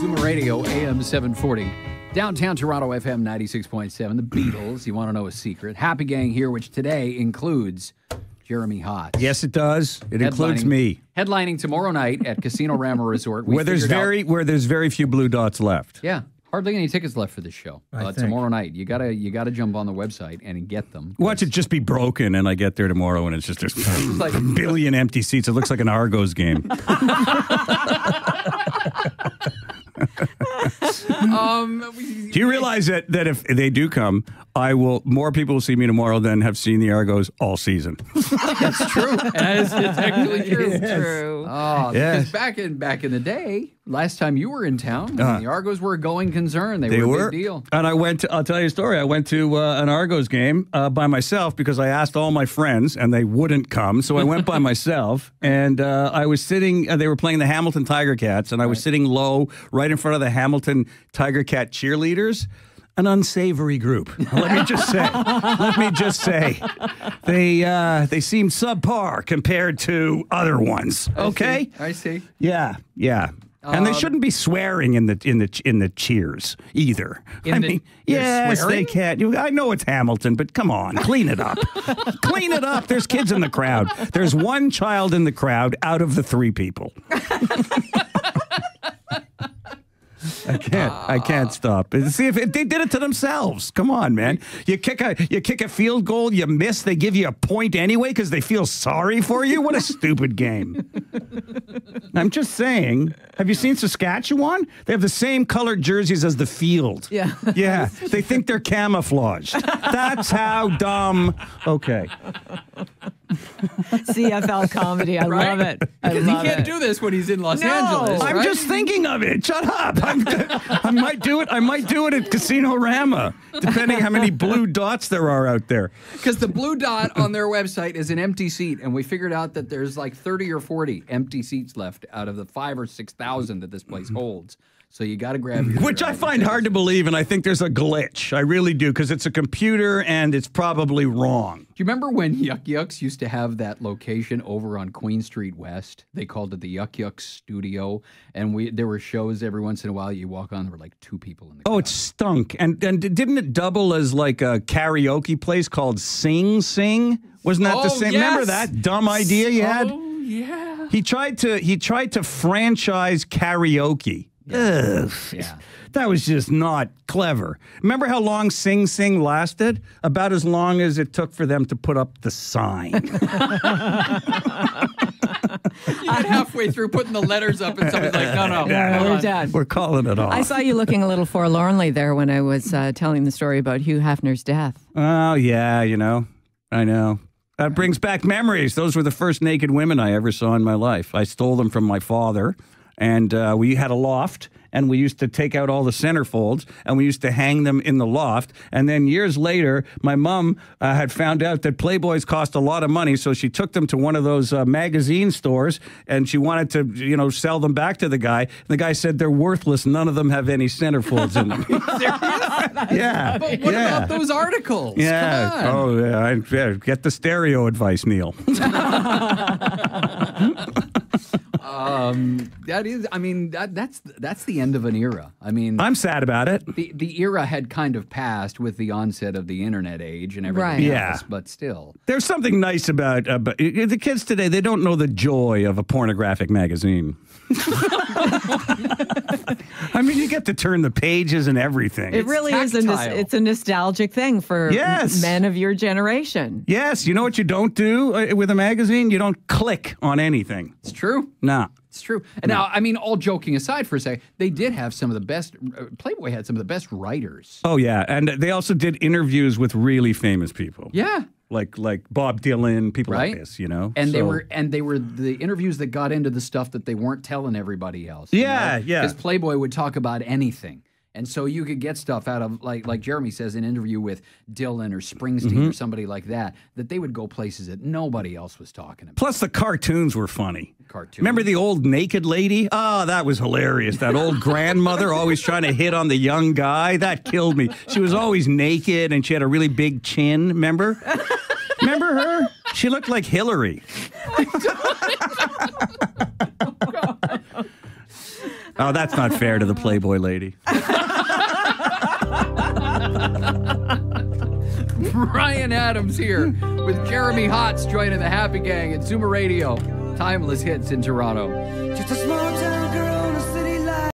Zoomer Radio, AM 740. Downtown Toronto, FM 96.7. The Beatles. You want to know a secret? Happy Gang here, which today includes Jeremy Hotz. Yes, it does. It includes me. Headlining tomorrow night at Casino Rama Resort. We Where there's very where there's very few blue dots left. yeah, hardly any tickets left for this show. Uh, tomorrow night, you gotta you gotta jump on the website and get them. Watch it just be broken, and I get there tomorrow, and it's just a like- a billion empty seats. It looks like an Argos game. Um, we- Do you realize that that if they do come, I will more people will see me tomorrow than have seen the Argos all season. that's true. And it's, it's actually true. True. Oh, Yes. because back in back in the day, last time you were in town, Uh-huh. the Argos were a going concern. They, They were a big deal. And I went. To, I'll tell you a story. I went to uh, an Argos game uh, by myself because I asked all my friends and they wouldn't come. So I went by myself, and uh, I was sitting. Uh, they were playing the Hamilton Tiger Cats, and I was sitting low, right in front of the Hamilton Tiger Cat cheerleaders. An unsavory group. Let me just say. let me just say, they uh, they seemed subpar compared to other ones. Okay. I see. Yeah, yeah. And they shouldn't be swearing in the in the in the cheers either. I the- mean, yes, swearing? they can. You, I know it's Hamilton, but come on, clean it up. clean it up. There's kids in the crowd. There's one child in the crowd out of the three people. I can't. I can't ah. stop. See if it, they did it to themselves. Come on, man. You kick a you kick a field goal, you miss. They give you a point anyway because they feel sorry for you. What a stupid game. I'm just saying. Have you seen Saskatchewan? They have the same colored jerseys as the field. Yeah. Yeah. They think they're camouflaged. That's how dumb. Okay. CFL comedy. I love it. I Because he can't it. do this when he's in Los No. Angeles. I'm right? just thinking of it. Shut up. I'm, I might do it. I might do it at Casino Rama, depending how many blue dots there are out there. Because the blue dot on their website is an empty seat, and we figured out that there's like 30 or 40 empty seats left out of the five or 6,000 that this place mm-hmm. holds. So you got to grab mm. your. Which I find hard to believe, and I think there's a glitch. I really do, because it's a computer and it's probably wrong. Do you remember when Yuk Yuk's used to have that location over on Queen Street West? They called it the Yuk Yuk's Studio, and we there were shows every once in a while. You walk on, there were like two people in the. Oh, it stunk. And and didn't it double as like a karaoke place called Sing Sing? Wasn't that the Oh, same? Remember that dumb idea you had? Oh yeah. He tried to he tried to franchise karaoke. Ugh. Yeah. That was just not clever. Remember how long Sing Sing lasted? About as long as it took for them to put up the sign. You get halfway through putting the letters up, and somebody's like, "No, no, Yeah, hold we're done. We're calling it off. I saw you looking a little forlornly there when I was uh, telling the story about Hugh Hefner's death. Oh, yeah, you know, I know. That brings back memories. Those were the first naked women I ever saw in my life. I stole them from my father, and uh, we had a loft, and we used to take out all the centerfolds, and we used to hang them in the loft. And then years later, my mom uh, had found out that Playboys cost a lot of money, so she took them to one of those uh, magazine stores, and she wanted to, you know, sell them back to the guy. And the guy said they're worthless. None of them have any centerfolds in them. yeah. But what yeah. about those articles? Yeah. Oh, yeah. Yeah. Get the stereo advice, Neil. Um, that is, I mean, that that's that's the end of an era. I mean, I'm sad about it. the the era had kind of passed with the onset of the internet age and everything Right. Yeah. but still. There's something nice about, about the kids today. They don't know the joy of a pornographic magazine. I mean, you get to turn the pages and everything. It really is a it's a nostalgic thing for Yes. men of your generation. yes. You know what you don't do uh, with a magazine? You don't click on anything. It's true. Nah. It's true. And now, I mean, all joking aside for a second, they did have some of the best. Uh, Playboy had some of the best writers. Oh yeah, and they also did interviews with really famous people. Yeah. Like like Bob Dylan, people Right. like this. You know. And they were and they were the interviews that got into the stuff that they weren't telling everybody else. Yeah, yeah. Because Playboy would talk about anything. And so you could get stuff out of like like Jeremy says in an interview with Dylan or Springsteen Mm-hmm. or somebody like that that they would go places that nobody else was talking about. Plus, the cartoons were funny. Cartoons. Remember the old naked lady? Oh, that was hilarious. That old grandmother always trying to hit on the young guy. That killed me. She was always naked and she had a really big chin. Remember? Remember her? She looked like Hillary. Oh, that's not fair to the Playboy lady. Bryan Adams here with Jeremy Hotz joining the Happy Gang at Zoomer Radio. Timeless hits in Toronto.